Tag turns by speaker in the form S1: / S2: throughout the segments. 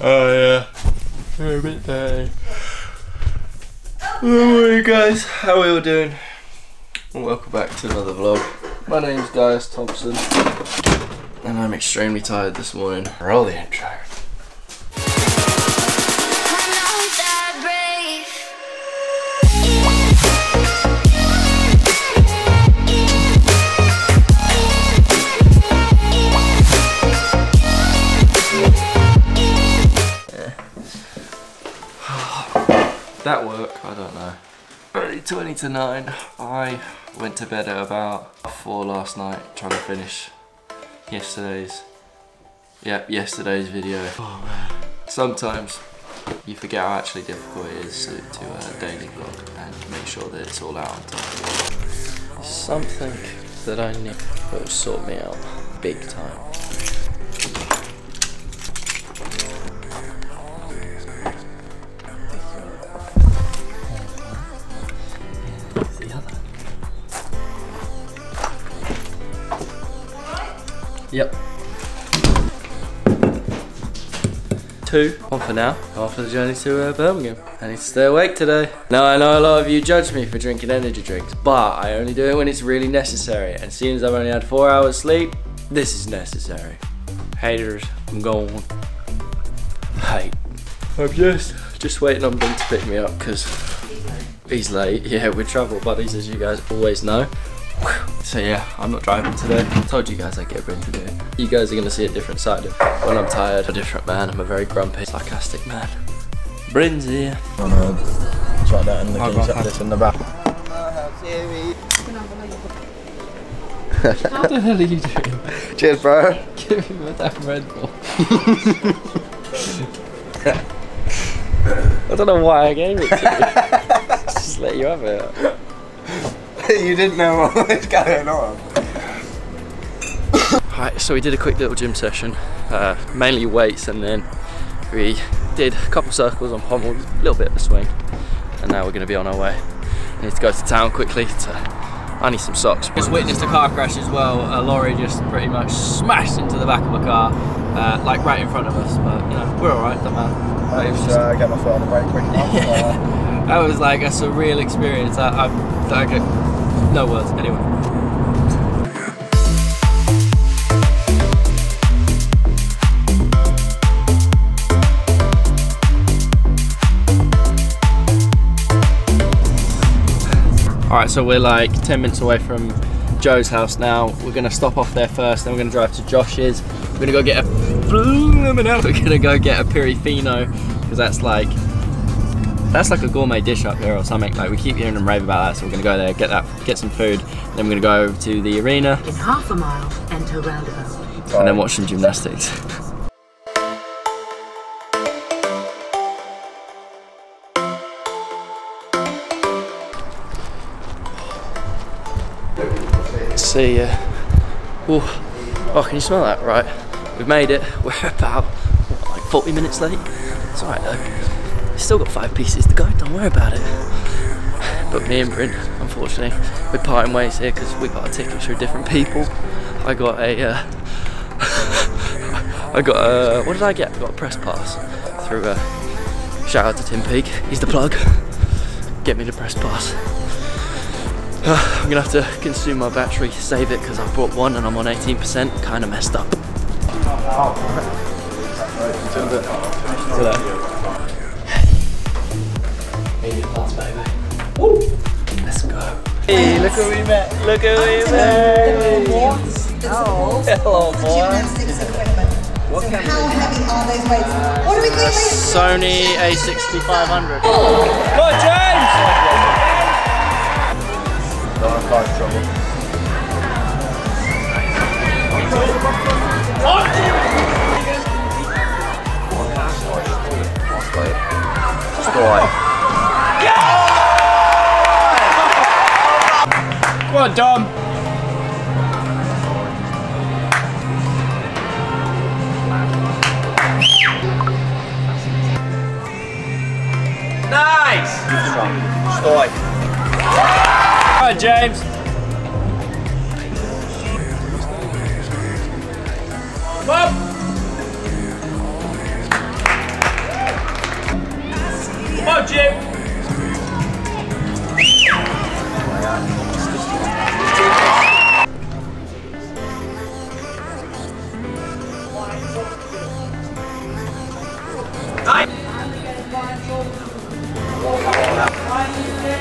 S1: Oh yeah. We're a bit. Oh hey guys, how are we all doing? Welcome back to another vlog. My name's Gaius Thompson. And I'm extremely tired this morning. Roll the intro. That work? I don't know. Early 20 to 9. I went to bed at about 4 last night trying to finish yesterday's, yep, yesterday's video. Oh man. Sometimes you forget how actually difficult it is to, to uh, daily vlog and make sure that it's all out on time. Something that I need will sort me out big time. Yep. Two, one for now, after the journey to uh, Birmingham. I need to stay awake today. Now I know a lot of you judge me for drinking energy drinks, but I only do it when it's really necessary. And seeing as I've only had four hours sleep, this is necessary. Haters, I'm going. Hey, I'm just, just waiting on Ben to pick me up because he's late. Yeah, we're travel buddies as you guys always know. So yeah, I'm not driving today. I told you guys I'd get Brinn to do it. You guys are gonna see a different side of me. When I'm tired, a different man. I'm a very grumpy, sarcastic man. Brinn's here.
S2: Oh no. It's like that in the
S1: I'll
S2: keys
S1: go
S2: up this in the back.
S1: What the hell are you doing?
S2: Cheers, bro.
S1: Give me that Red Bull. I don't know why I gave it to you. Just let you have it.
S2: you didn't know what was going on.
S1: Right, so we did a quick little gym session, uh, mainly weights, and then we did a couple of circles on pommels, a little bit of a swing, and now we're going to be on our way. I need to go to town quickly to. I need some socks. Just witnessed a car crash as well. A lorry just pretty much smashed into the back of a car, uh, like right in front of us. But you know, we're all right. Don't matter.
S2: I
S1: It was
S2: just
S1: just-
S2: uh, get my foot on the brake quick enough. uh,
S1: that was like a surreal experience. I, I, I get no words. Anyway. All right, so we're like 10 minutes away from Joe's house now. We're gonna stop off there first, then we're gonna drive to Josh's. We're gonna go get a, we're gonna go get a pirifino, because that's like, that's like a gourmet dish up here or something. Like we keep hearing them rave about that, so we're gonna go there, get that, get some food. Then we're gonna go over to the arena
S3: In half a mile, enter roundabout.
S1: and then watch some gymnastics. See ya. Ooh. Oh, can you smell that? Right. We've made it. We're about what, like 40 minutes late. It's alright though. We've still got five pieces to go. Don't worry about it. But me and Brinn, unfortunately, we're parting ways here because we got our tickets through different people. I got a. Uh, I got a. What did I get? I got a press pass through. Uh, shout out to Tim Peake. He's the plug. Get me the press pass. Uh, I'm gonna have to consume my battery, save it because I bought one and I'm on 18%. Kind of messed up. Made Hey, look who we met. Look who we met. Hello, boy.
S4: How heavy are those weights? What do we think?
S1: Sony A6500. Go on, James!
S2: Don't have car trouble.
S1: Come on, Dom. Nice!
S2: Stoy.
S1: Come on, James.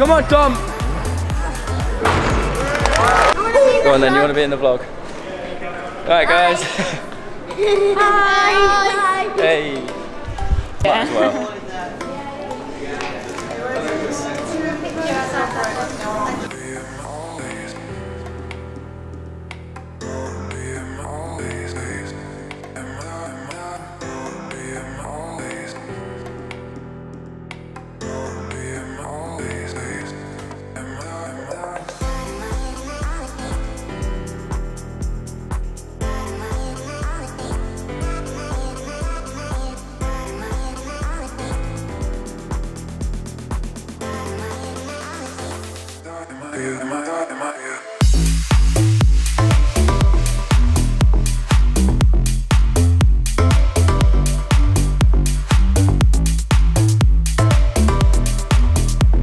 S1: Come on, Dom. Go on then, you want to be in the vlog? Alright guys.
S5: Hi.
S1: hey. Might as well.
S6: I